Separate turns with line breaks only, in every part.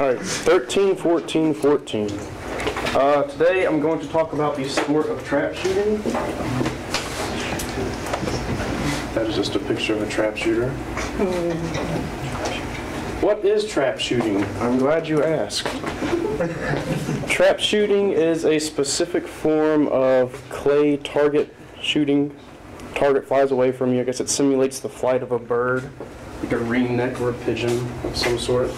All right, 13, 14, 14. Uh, today I'm going to talk about the sport of trap shooting. That is just a picture of a trap shooter. What is trap shooting? I'm glad you asked. trap shooting is a specific form of clay target shooting. Target flies away from you. I guess it simulates the flight of a bird, like a ringneck or a pigeon of some sort.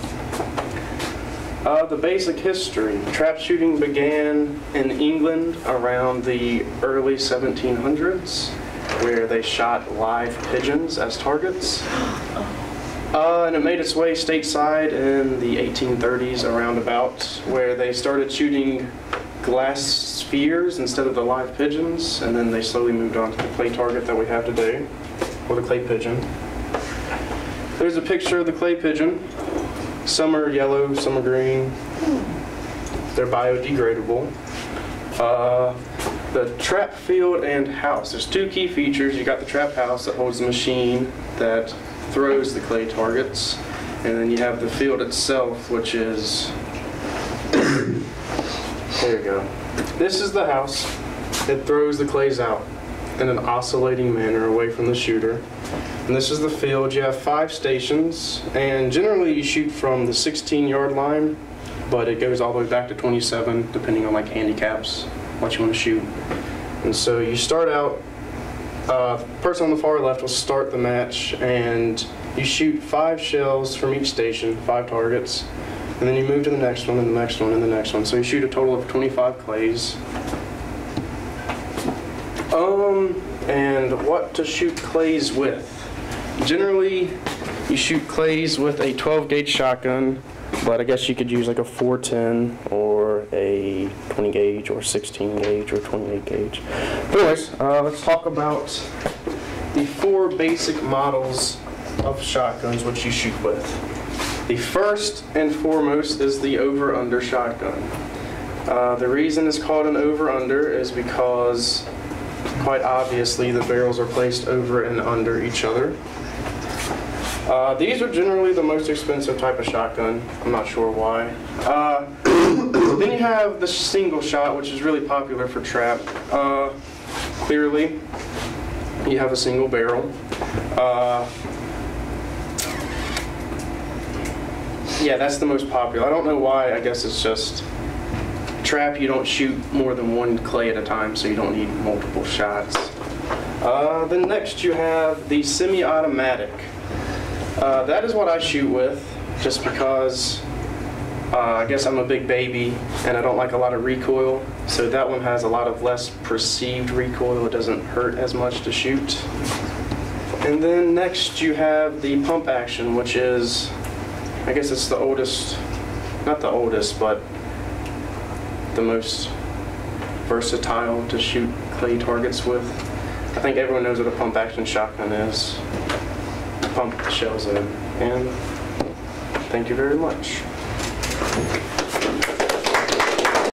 Uh, the basic history. Trap shooting began in England around the early 1700s, where they shot live pigeons as targets. Uh, and it made its way stateside in the 1830s, around about, where they started shooting glass spheres instead of the live pigeons, and then they slowly moved on to the clay target that we have today, or the clay pigeon. There's a picture of the clay pigeon. Some are yellow, some are green. They're biodegradable. Uh, the trap field and house. There's two key features. You got the trap house that holds the machine that throws the clay targets, and then you have the field itself, which is there you go. This is the house. It throws the clays out in an oscillating manner away from the shooter. And this is the field. You have five stations, and generally you shoot from the 16 yard line, but it goes all the way back to 27, depending on like handicaps, what you want to shoot. And so you start out, uh, person on the far left will start the match, and you shoot five shells from each station, five targets, and then you move to the next one, and the next one, and the next one. So you shoot a total of 25 clays. Um, and what to shoot clays with? Generally, you shoot clays with a 12 gauge shotgun, but I guess you could use like a 410 or a 20 gauge or 16 gauge or 28 gauge. Anyways, uh, let's talk about the four basic models of shotguns which you shoot with. The first and foremost is the over-under shotgun. Uh, the reason it's called an over-under is because quite obviously the barrels are placed over and under each other. Uh, these are generally the most expensive type of shotgun. I'm not sure why. Uh, then you have the single shot, which is really popular for trap. Uh, clearly, you have a single barrel. Uh, yeah, that's the most popular. I don't know why. I guess it's just trap. You don't shoot more than one clay at a time, so you don't need multiple shots. Uh, then next you have the semi-automatic. Uh, that is what I shoot with, just because uh, I guess I'm a big baby and I don't like a lot of recoil. So that one has a lot of less perceived recoil. It doesn't hurt as much to shoot. And then next you have the pump action, which is, I guess it's the oldest, not the oldest, but the most versatile to shoot clay targets with. I think everyone knows what a pump action shotgun is. Pump the shells in. And thank you very much.